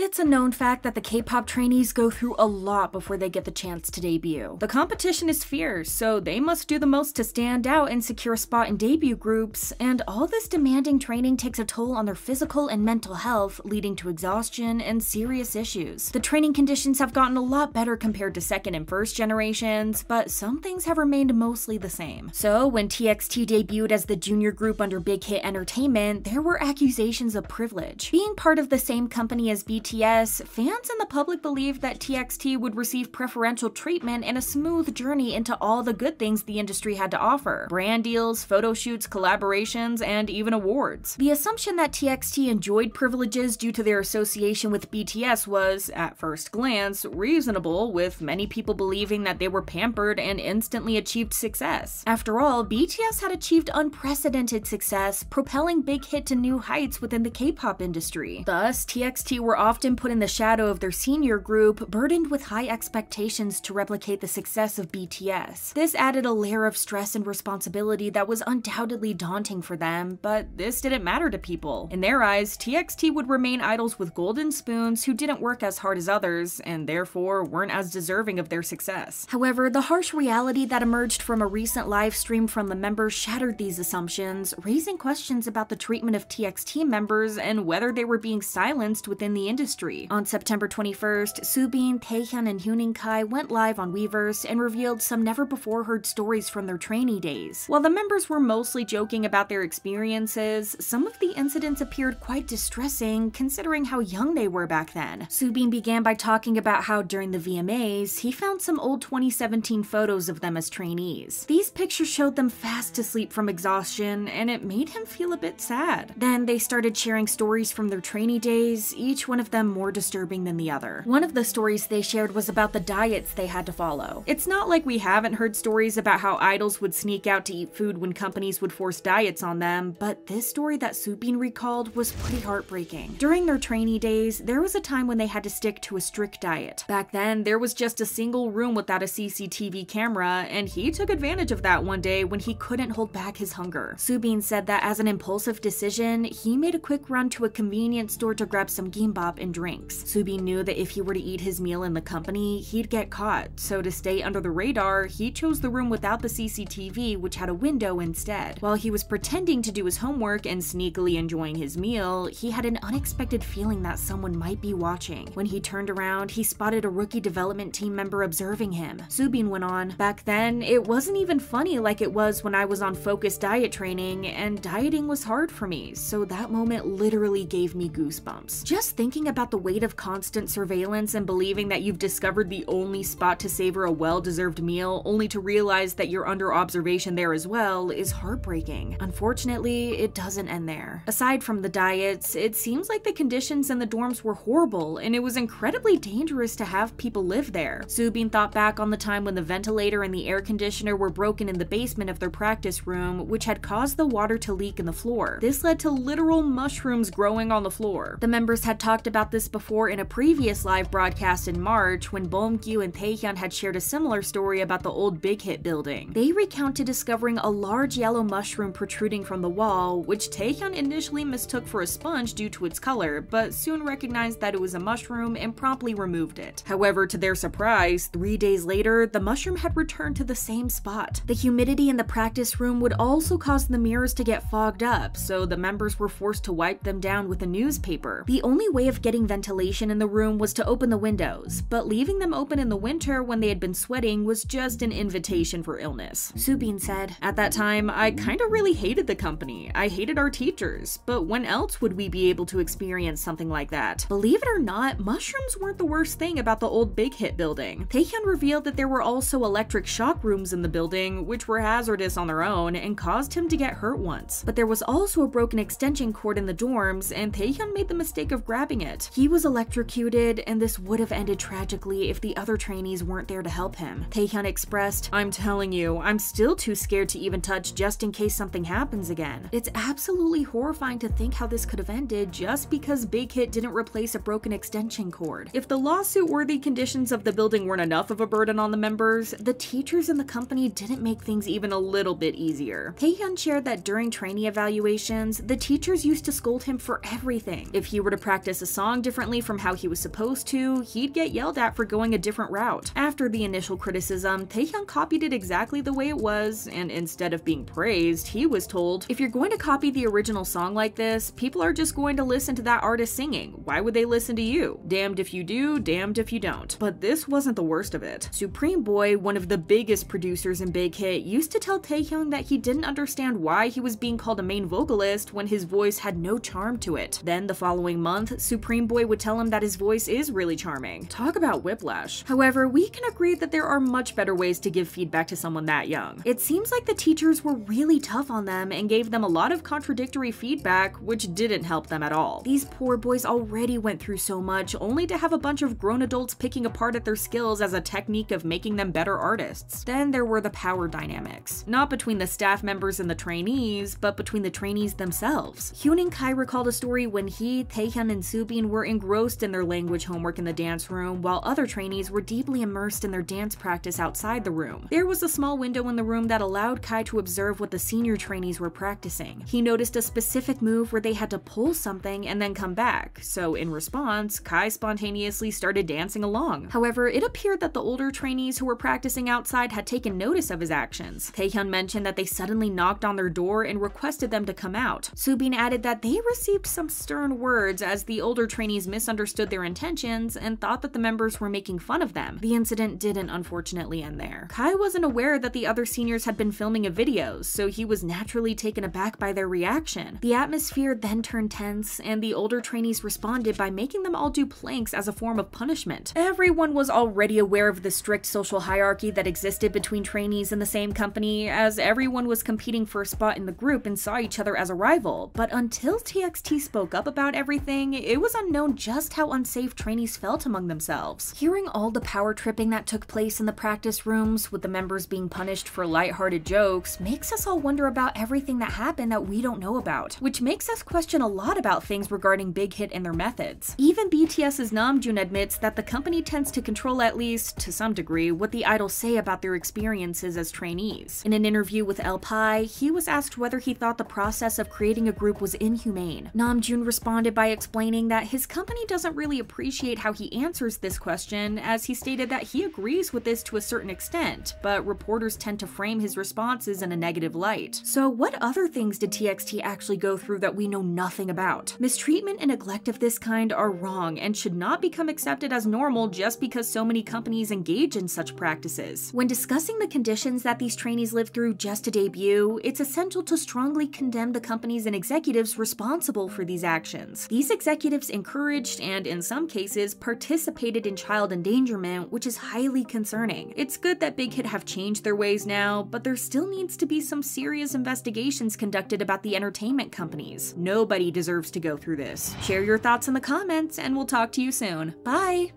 It's a known fact that the K-pop trainees go through a lot before they get the chance to debut. The competition is fierce, so they must do the most to stand out and secure a spot in debut groups, and all this demanding training takes a toll on their physical and mental health, leading to exhaustion and serious issues. The training conditions have gotten a lot better compared to second and first generations, but some things have remained mostly the same. So, when TXT debuted as the junior group under Big Hit Entertainment, there were accusations of privilege. Being part of the same company as BTS Fans and the public believed that TXT would receive preferential treatment and a smooth journey into all the good things the industry had to offer brand deals, photo shoots, collaborations, and even awards. The assumption that TXT enjoyed privileges due to their association with BTS was, at first glance, reasonable, with many people believing that they were pampered and instantly achieved success. After all, BTS had achieved unprecedented success, propelling Big Hit to new heights within the K pop industry. Thus, TXT were often often put in the shadow of their senior group, burdened with high expectations to replicate the success of BTS. This added a layer of stress and responsibility that was undoubtedly daunting for them, but this didn't matter to people. In their eyes, TXT would remain idols with golden spoons who didn't work as hard as others, and therefore weren't as deserving of their success. However, the harsh reality that emerged from a recent live stream from the members shattered these assumptions, raising questions about the treatment of TXT members and whether they were being silenced within the industry On September 21st, Soobin, Taehyun, and Huening Kai went live on Weverse and revealed some never-before-heard stories from their trainee days. While the members were mostly joking about their experiences, some of the incidents appeared quite distressing considering how young they were back then. Soobin began by talking about how during the VMAs, he found some old 2017 photos of them as trainees. These pictures showed them fast asleep from exhaustion, and it made him feel a bit sad. Then they started sharing stories from their trainee days, each one of them them more disturbing than the other. One of the stories they shared was about the diets they had to follow. It's not like we haven't heard stories about how idols would sneak out to eat food when companies would force diets on them, but this story that Soobin recalled was pretty heartbreaking. During their trainee days, there was a time when they had to stick to a strict diet. Back then, there was just a single room without a CCTV camera, and he took advantage of that one day when he couldn't hold back his hunger. Soobin said that as an impulsive decision, he made a quick run to a convenience store to grab some gimbap and drinks. Soobin knew that if he were to eat his meal in the company, he'd get caught, so to stay under the radar, he chose the room without the CCTV, which had a window instead. While he was pretending to do his homework and sneakily enjoying his meal, he had an unexpected feeling that someone might be watching. When he turned around, he spotted a rookie development team member observing him. Soobin went on, Back then, it wasn't even funny like it was when I was on focused diet training, and dieting was hard for me, so that moment literally gave me goosebumps. Just thinking about the weight of constant surveillance and believing that you've discovered the only spot to savor a well deserved meal, only to realize that you're under observation there as well, is heartbreaking. Unfortunately, it doesn't end there. Aside from the diets, it seems like the conditions in the dorms were horrible, and it was incredibly dangerous to have people live there. Soobin thought back on the time when the ventilator and the air conditioner were broken in the basement of their practice room, which had caused the water to leak in the floor. This led to literal mushrooms growing on the floor. The members had talked about about this before in a previous live broadcast in March when Beomgyu and Taehyun had shared a similar story about the old Big Hit building. They recounted discovering a large yellow mushroom protruding from the wall, which Taehyun initially mistook for a sponge due to its color, but soon recognized that it was a mushroom and promptly removed it. However, to their surprise, three days later, the mushroom had returned to the same spot. The humidity in the practice room would also cause the mirrors to get fogged up, so the members were forced to wipe them down with a newspaper. The only way of getting ventilation in the room was to open the windows, but leaving them open in the winter when they had been sweating was just an invitation for illness. Soobin said, At that time, I kinda really hated the company. I hated our teachers, but when else would we be able to experience something like that? Believe it or not, mushrooms weren't the worst thing about the old Big Hit building. Taehyun revealed that there were also electric shock rooms in the building, which were hazardous on their own and caused him to get hurt once. But there was also a broken extension cord in the dorms, and Taehyun made the mistake of grabbing it. He was electrocuted, and this would have ended tragically if the other trainees weren't there to help him. Taehyun expressed, I'm telling you, I'm still too scared to even touch just in case something happens again. It's absolutely horrifying to think how this could have ended just because Big Hit didn't replace a broken extension cord. If the lawsuit-worthy conditions of the building weren't enough of a burden on the members, the teachers in the company didn't make things even a little bit easier. Taehyun shared that during trainee evaluations, the teachers used to scold him for everything. If he were to practice a song differently from how he was supposed to, he'd get yelled at for going a different route. After the initial criticism, Taehyun copied it exactly the way it was, and instead of being praised, he was told, if you're going to copy the original song like this, people are just going to listen to that artist singing. Why would they listen to you? Damned if you do, damned if you don't. But this wasn't the worst of it. Supreme Boi, one of the biggest producers in Big Hit, used to tell Taehyun that he didn't understand why he was being called a main vocalist when his voice had no charm to it. Then the following month, Supreme Boi would tell him that his voice is really charming. Talk about whiplash. However, we can agree that there are much better ways to give feedback to someone that young. It seems like the teachers were really tough on them and gave them a lot of contradictory feedback, which didn't help them at all. These poor boys already went through so much, only to have a bunch of grown adults picking apart at their skills as a technique of making them better artists. Then there were the power dynamics. Not between the staff members and the trainees, but between the trainees themselves. Huening Kai recalled a story when he, Taehyun, and Soobin were engrossed in their language homework in the dance room, while other trainees were deeply immersed in their dance practice outside the room. There was a small window in the room that allowed Kai to observe what the senior trainees were practicing. He noticed a specific move where they had to pull something and then come back, so in response, Kai spontaneously started dancing along. However, it appeared that the older trainees who were practicing outside had taken notice of his actions. Taehyun mentioned that they suddenly knocked on their door and requested them to come out. Soobin added that they received some stern words as the older trainees misunderstood their intentions and thought that the members were making fun of them. The incident didn't unfortunately end there. Kai wasn't aware that the other seniors had been filming a video, so he was naturally taken aback by their reaction. The atmosphere then turned tense, and the older trainees responded by making them all do planks as a form of punishment. Everyone was already aware of the strict social hierarchy that existed between trainees in the same company, as everyone was competing for a spot in the group and saw each other as a rival, but until TXT spoke up about everything, it was unknown just how unsafe trainees felt among themselves. Hearing all the power tripping that took place in the practice rooms, with the members being punished for lighthearted jokes, makes us all wonder about everything that happened that we don't know about, which makes us question a lot about things regarding Big Hit and their methods. Even BTS's Namjoon admits that the company tends to control at least, to some degree, what the idols say about their experiences as trainees. In an interview with El País, he was asked whether he thought the process of creating a group was inhumane. Namjoon responded by explaining that his company doesn't really appreciate how he answers this question, as he stated that he agrees with this to a certain extent, but reporters tend to frame his responses in a negative light. So what other things did TXT actually go through that we know nothing about? Mistreatment and neglect of this kind are wrong and should not become accepted as normal just because so many companies engage in such practices. When discussing the conditions that these trainees live through just to debut, it's essential to strongly condemn the companies and executives responsible for these actions. These executives encouraged and, in some cases, participated in child endangerment, which is highly concerning. It's good that Big Hit have changed their ways now, but there still needs to be some serious investigations conducted about the entertainment companies. Nobody deserves to go through this. Share your thoughts in the comments, and we'll talk to you soon. Bye!